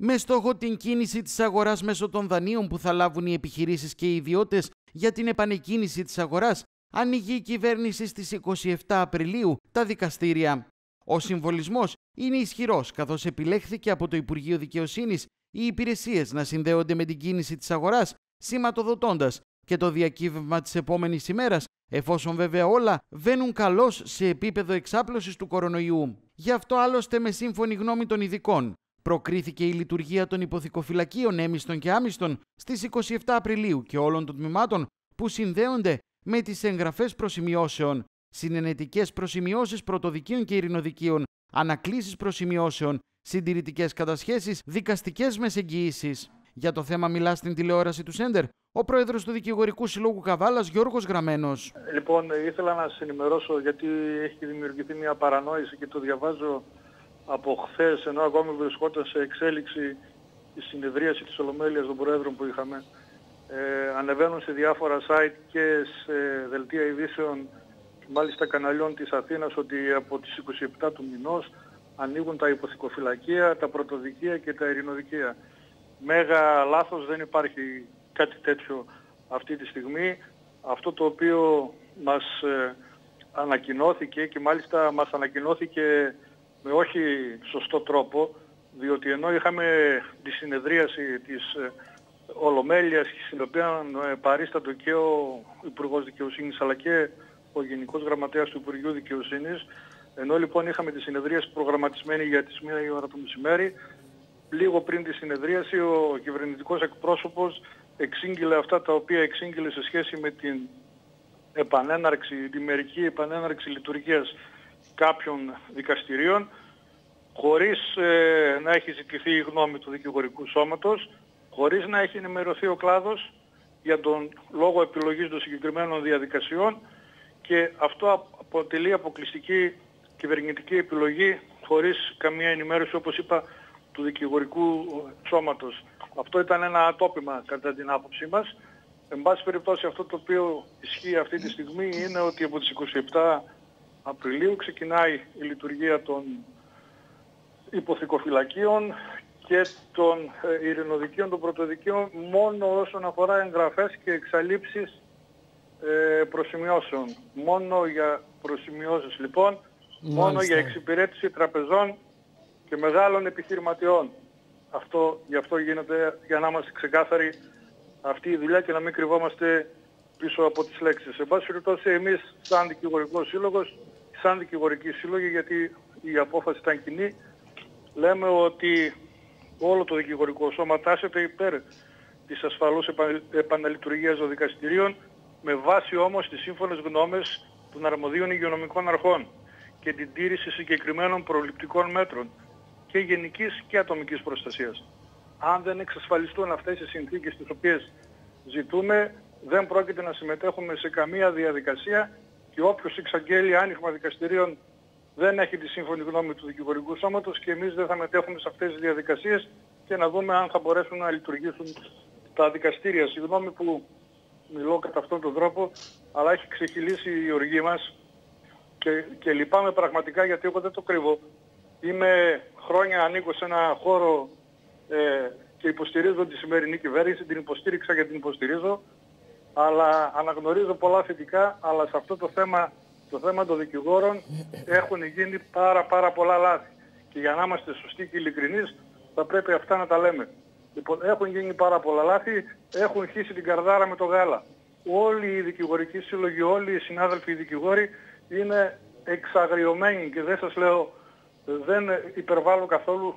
Με στόχο την κίνηση της αγοράς μέσω των δανείων που θα λάβουν οι επιχειρήσεις και οι ιδιώτες για την επανεκκίνηση της αγοράς, ανοίγει η κυβέρνηση στις 27 Απριλίου τα δικαστήρια. Ο συμβολισμός είναι ισχυρός, καθώς επιλέχθηκε από το Υπουργείο Δικαιοσύνης οι υπηρεσίες να συνδέονται με την κίνηση της αγοράς, σηματοδοτώντας και το διακύβευμα της επόμενης ημέρας, εφόσον βέβαια όλα βαίνουν καλώς σε επίπεδο εξάπλωσης του κορονοϊού. Γι' αυτό άλλωστε με σύμφωνη γνώμη των ειδικών, προκρίθηκε η λειτουργία των υποθηκοφυλακίων έμιστων και άμιστων στις 27 Απριλίου και όλων των τμήματων που συνδέονται με τις εγγραφές προσημειώσεων, συνενετικές προσημειώσεις πρωτοδικείων και ειρηνοδικείων, ανακλήσεις προσημειώσεων, συντηρητικές κατασχέσεις, δικαστικές μεσεγγυήσεις. Για το θέμα μιλά στην τηλεόραση του Σέντερ ο πρόεδρος του Δικηγορικού Συλλόγου Καβάλας, Γιώργος Γραμμένος. Λοιπόν, ήθελα να σας ενημερώσω γιατί έχει δημιουργηθεί μια παρανόηση και το διαβάζω από χθες, ενώ ακόμη βρισκόταν σε εξέλιξη η συνεδρίαση της Ολομέλειας των Προέδρων που είχαμε. Ε, ανεβαίνουν σε διάφορα site και σε δελτία ειδήσεων μάλιστα καναλιών της Αθήνας ότι από τις 27 του μηνός ανοίγουν τα υποθηκοφυλακία, τα πρωτοδικεία και τα ειρηνοδικεία. Μέγα λάθος δεν υπάρχει κάτι τέτοιο αυτή τη στιγμή. Αυτό το οποίο μας ε, ανακοινώθηκε και μάλιστα μας ανακοινώθηκε με όχι σωστό τρόπο, διότι ενώ είχαμε τη συνεδρίαση της ε, Ολομέλειας στην οποία ε, παρίστατο και ο Υπουργός Δικαιοσύνης αλλά και ο Γενικός Γραμματέας του Υπουργείου Δικαιοσύνης, ενώ λοιπόν είχαμε τη συνεδρίαση προγραμματισμένη για τις 1 η ώρα το μεσημέρι, λίγο πριν τη συνεδρίαση ο κυβερνητικός εκπρόσωπος εξήγηλε αυτά τα οποία εξήγηλε σε σχέση με την επανέναρξη, τη μερική επανέναρξη λειτουργίας κάποιων δικαστηρίων χωρίς ε, να έχει ζητηθεί η γνώμη του δικηγορικού σώματος, χωρίς να έχει ενημερωθεί ο κλάδος για τον λόγο επιλογής των συγκεκριμένων διαδικασιών και αυτό αποτελεί αποκλειστική κυβερνητική επιλογή χωρίς καμία ενημέρωση όπως είπα του δικηγορικού σώματος. Αυτό ήταν ένα ατόπιμα κατά την άποψή μας. Εν πάση περιπτώσει αυτό το οποίο ισχύει αυτή τη στιγμή είναι ότι από τις 27 Απριλίου ξεκινάει η λειτουργία των υποθηκοφυλακίων και των ε, ειρηνοδικείων, των πρωτοδικείων μόνο όσον αφορά εγγραφές και εξαλείψεις ε, προσημειώσεων. Μόνο για προσημειώσεις λοιπόν, μόνο για εξυπηρέτηση τραπεζών και μεγάλων επιχειρηματιών. Αυτό, γι' αυτό γίνεται για να είμαστε ξεκάθαροι αυτή η δουλειά και να μην κρυβόμαστε πίσω από τις λέξεις. Εν πάση περιπτώσει εμείς σαν δικηγορικός σύλλογος, σαν δικηγορική σύλλογη γιατί η απόφαση ήταν κοινή, λέμε ότι όλο το δικηγορικό σώμα τάσεται υπέρ της ασφαλούς επαναλειτουργίας των δικαστηρίων με βάση όμως τις σύμφωνες γνώμες των αρμοδίων υγειονομικών αρχών και την τήρηση συγκεκριμένων προληπτικών μέτρων και γενικής και ατομικής προστασίας. Αν δεν εξασφαλιστούν αυτές οι συνθήκες τις οποίες ζητούμε, δεν πρόκειται να συμμετέχουμε σε καμία διαδικασία και όποιος εξαγγέλει άνοιγμα δικαστηρίων δεν έχει τη σύμφωνη γνώμη του δικηγορικού σώματος και εμείς δεν θα μετέχουμε σε αυτές τις διαδικασίες και να δούμε αν θα μπορέσουν να λειτουργήσουν τα δικαστήρια. Συγγνώμη που μιλώ κατά αυτόν τον τρόπο, αλλά έχει ξεχυλήσει η οργή μας και, και λυπάμαι πραγματικά γιατί εγώ δεν το κρύβω. Είμαι χρόνια ανήκω σε ένα χώρο ε, και υποστηρίζω τη σημερινή κυβέρνηση, την υποστήριξα και την υποστηρίζω, αλλά αναγνωρίζω πολλά θετικά, αλλά σε αυτό το θέμα, το θέμα των δικηγόρων έχουν γίνει πάρα πάρα πολλά λάθη. Και για να είμαστε σωστοί και ειλικρινείς θα πρέπει αυτά να τα λέμε. Λοιπόν, έχουν γίνει πάρα πολλά λάθη, έχουν χύσει την καρδάρα με το γάλα. Όλοι οι δικηγορικοί σύλλογοι, όλοι οι συνάδελφοι οι δικηγόροι είναι εξαγριωμένοι και δεν σας λέω δεν υπερβάλλω καθόλου